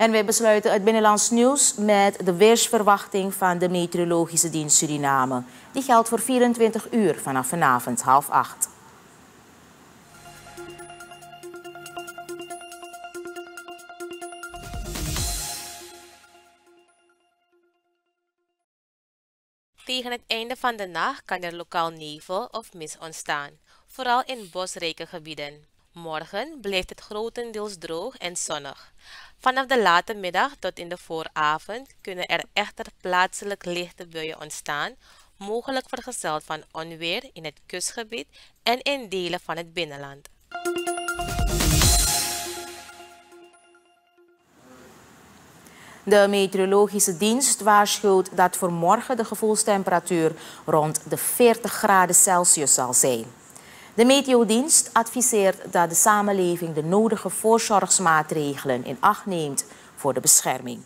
En wij besluiten het binnenlands nieuws met de weersverwachting van de Meteorologische Dienst Suriname. Die geldt voor 24 uur vanaf vanavond half acht. Tegen het einde van de nacht kan er lokaal nevel of mist ontstaan, vooral in bosrijke gebieden. Morgen blijft het grotendeels droog en zonnig. Vanaf de late middag tot in de vooravond kunnen er echter plaatselijk lichte buien ontstaan, mogelijk vergezeld van onweer in het kustgebied en in delen van het binnenland. De meteorologische dienst waarschuwt dat voor morgen de gevoelstemperatuur rond de 40 graden Celsius zal zijn. De meteodienst adviseert dat de samenleving de nodige voorzorgsmaatregelen in acht neemt voor de bescherming.